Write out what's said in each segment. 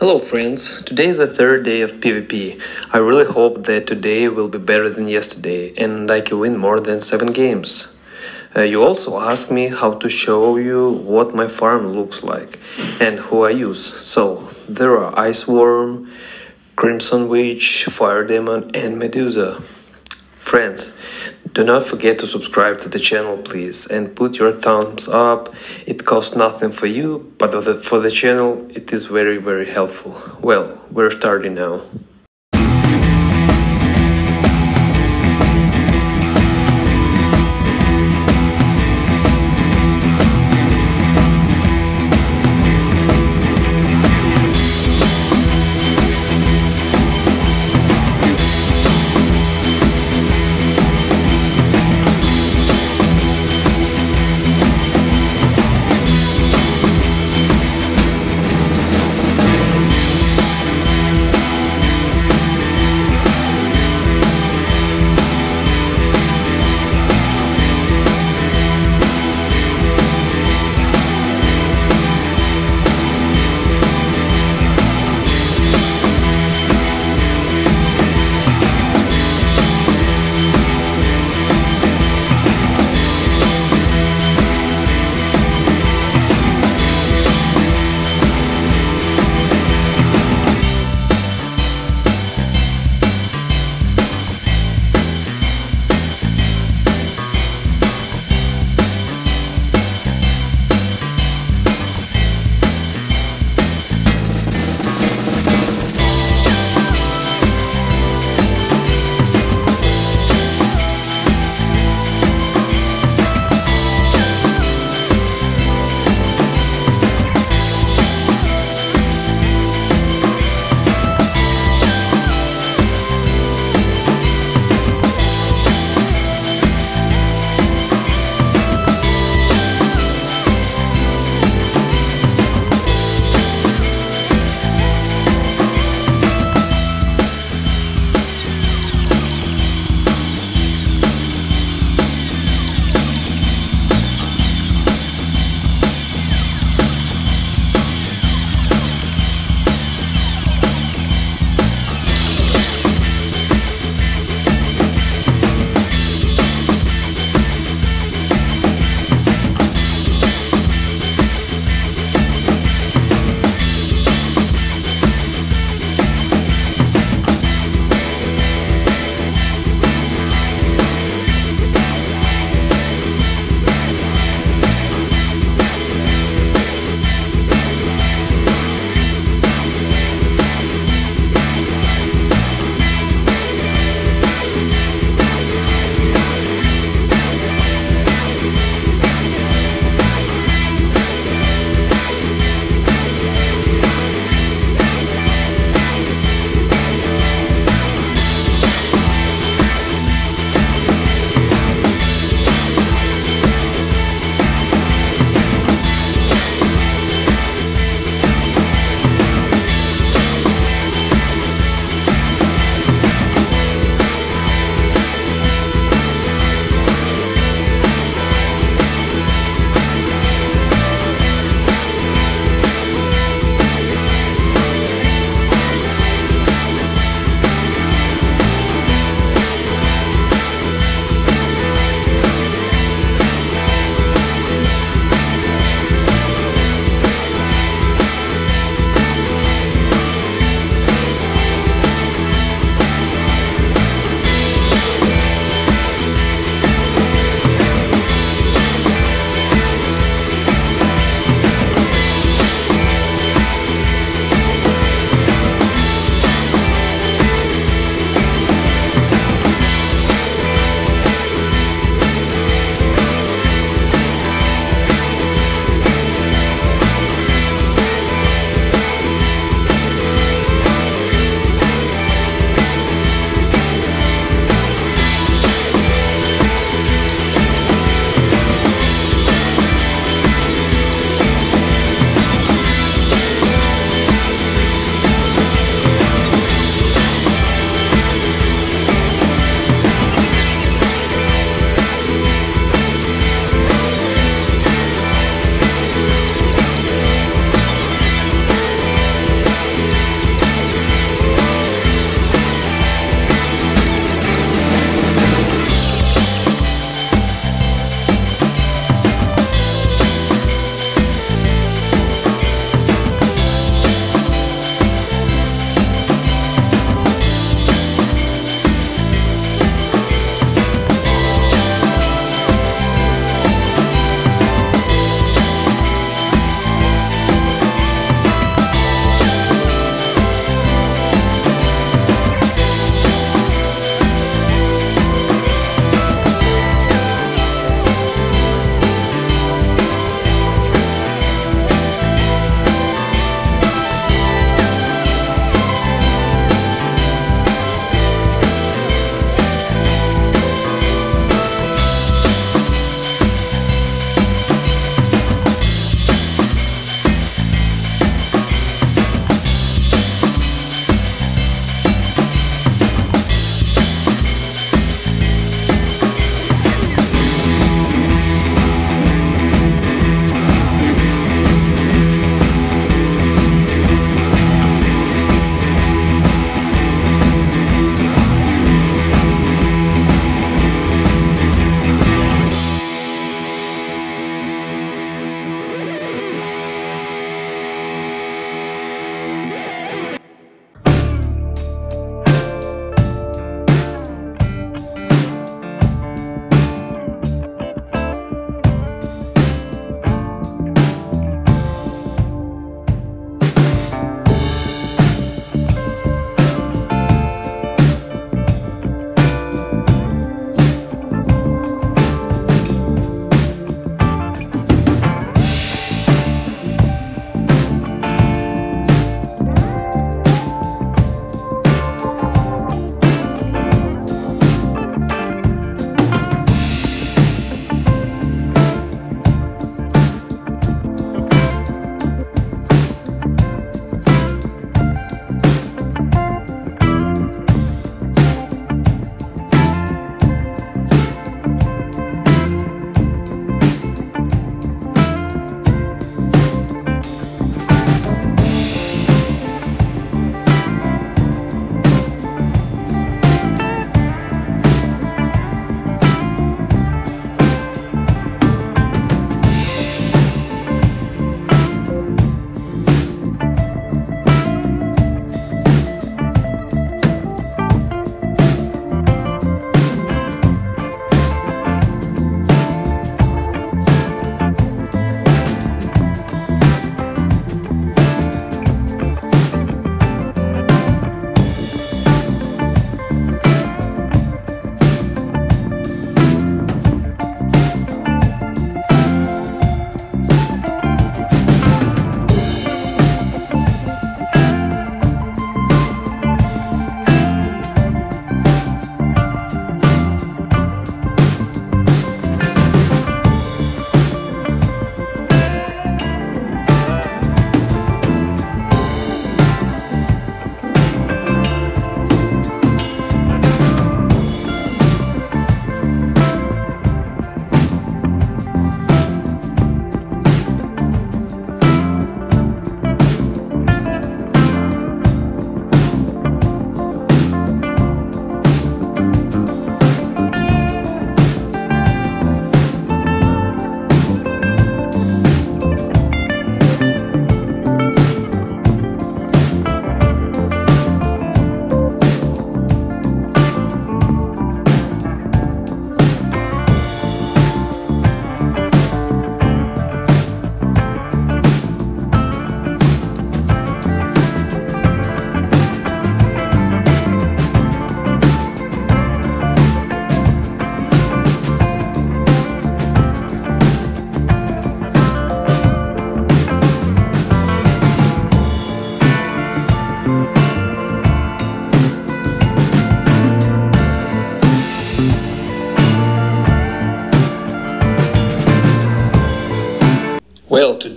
Hello friends, today is the third day of PvP. I really hope that today will be better than yesterday and I can win more than 7 games. Uh, you also asked me how to show you what my farm looks like and who I use. So, there are Ice Worm, Crimson Witch, Fire Demon and Medusa. Friends, do not forget to subscribe to the channel please and put your thumbs up. It costs nothing for you, but for the channel it is very very helpful. Well, we're starting now.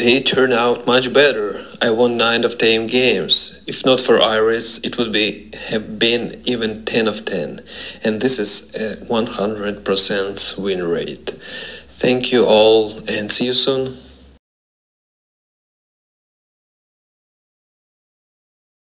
Today turned out much better. I won 9 of 10 games. If not for Iris, it would be have been even 10 of 10. And this is a 100% win rate. Thank you all and see you soon.